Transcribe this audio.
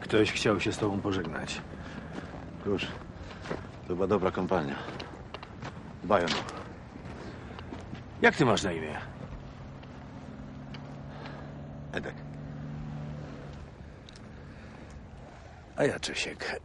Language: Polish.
Ktoś chciał się z tobą pożegnać. Cóż, to była dobra kampania. Bajon. Jak ty masz na imię? Edek. A ja Czesiek.